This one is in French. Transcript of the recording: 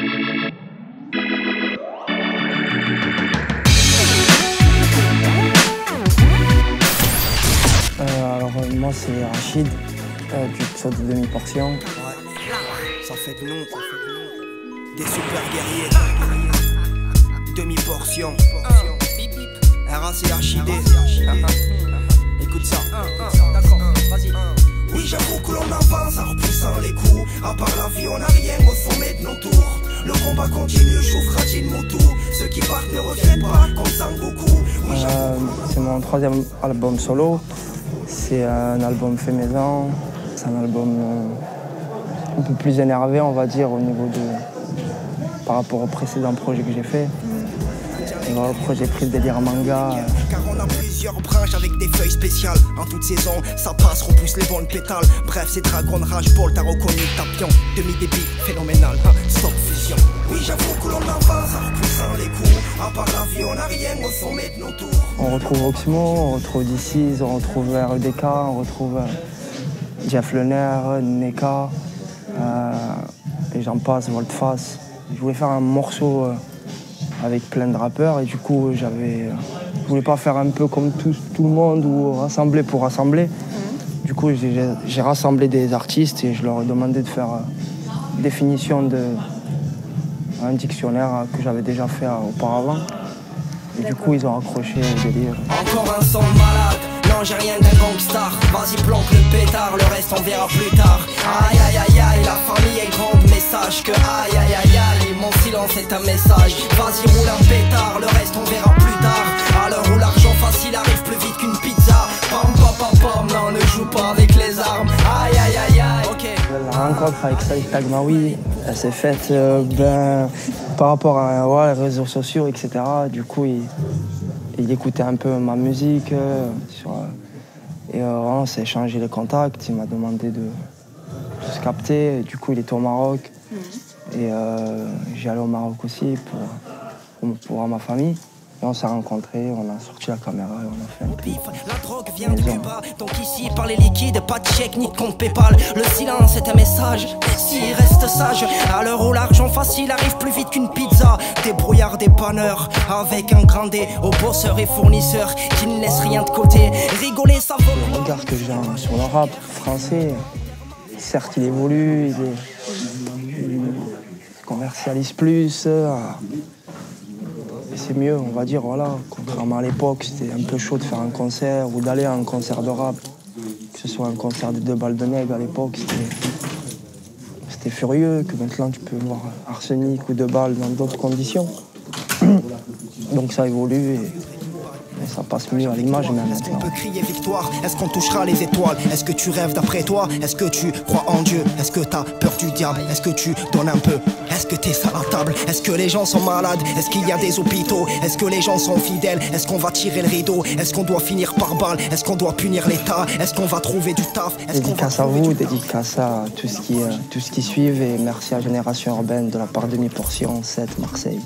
Euh, alors euh, moi c'est Rachid euh, du pseudo de demi-portion. Ça fait de nous, ça fait de nous. Des super guerriers. Demi-portion. RAC Archidé. Écoute ça. D'accord, vas-y. Oui, j'avoue que l'on avance en repoussant les coups. À part la vie, on n'a rien au sommet de nos tours. Le combat continue, j'ouvre mon tour. Ceux qui partent ne reviennent pas comme. Oui, Euh, c'est mon troisième album solo. C'est un album fait maison. C'est un album euh, un peu plus énervé, on va dire, au niveau de. par rapport au précédent projet que j'ai fait. Voilà, le projet Prise Délire Manga. euh, Car on a plusieurs branches avec des feuilles spéciales. En toute saison, ça passe, repousse les bonnes pétales. Bref, c'est Dragon Rage Ball, t'as reconnu Tapion. Demi-débit, phénoménal, hein, stop fusion. Oui, j'avoue que l'on en repoussant les coups. À part la vie, on n'a rien au sommet de nos tours. On retrouve Oxmo, on retrouve DC's, on retrouve REDK, on retrouve euh, Jeff Lenner, Neka, euh, et j'en passe, Voltface. Je voulais faire un morceau euh, avec plein de rappeurs et du coup j'avais. euh, je voulais pas faire un peu comme tout, tout le monde ou rassembler pour rassembler. Du coup j'ai rassemblé des artistes et je leur ai demandé de faire euh, une définition de un dictionnaire euh, que j'avais déjà fait euh, auparavant. Et du coup ils ont accroché au délire. Encore un son malade. Non, j'ai rien d'un gangstar. Vas-y, planque le pétard, le reste on verra plus tard. Aïe aïe aïe aïe, la famille est grande, message que aïe aïe aïe aïe, mon silence est un message. Vas-y, roule un pétard, le reste on verra plus tard. À l'heure où l'argent facile arrive plus vite qu'une pizza. Pam pam pam non, ne joue pas avec les armes. Aïe aïe aïe aïe, ok. La rencontre avec Salif Tagmaoui, elle s'est faite euh, ben, par rapport à les réseaux sociaux, etc. Du coup, il, écoutait un peu ma musique. euh, euh, et on s'est échangé les contacts. Il m'a demandé de, se capter. Du coup, il était au Maroc. Et euh, j'ai allé au Maroc aussi pour, voir ma famille. Et on s'est rencontrés, on a sorti la caméra et on a fait un La drogue vient de Cuba, donc ici par les liquides, pas de chèque ni de compte Paypal. Le silence est un message, si reste sage. À l'heure où l'argent facile arrive plus vite qu'une pizza. Des brouillards, des panneurs, avec un grand D, aux bosseurs et fournisseurs qui ne laissent rien de côté. Rigoler, ça vaut. Le regard que j'ai sur le rap français, certes il évolue, il, est- commercialise plus, euh, c'est mieux, on va dire, voilà. Contrairement à l'époque, c'était un peu chaud de faire un concert ou d'aller à un concert de rap, que ce soit un concert des deux balles de nègre à l'époque, c'était- furieux, que maintenant tu peux voir arsenic ou deux balles dans d'autres conditions. Donc ça évolue ça passe mieux à l'image Est-ce qu'on peut crier victoire? Est-ce qu'on touchera les étoiles? Est-ce que tu rêves d'après toi? Est-ce que tu crois en Dieu? Est-ce que t'as peur du diable? Est-ce que tu donnes un peu? Est-ce que t'es à table? Est-ce que les gens sont malades? Est-ce qu'il y a des hôpitaux? Est-ce que les gens sont fidèles? Est-ce qu'on va tirer le rideau? Est-ce qu'on doit finir par balle? Est-ce qu'on doit punir l'État? Est-ce qu'on va trouver du taf? Dédicace à vous, dédicace à tous ce qui, euh, tout ce qui suivent et merci à Génération Urbaine de la part de mes portions 7 Marseille.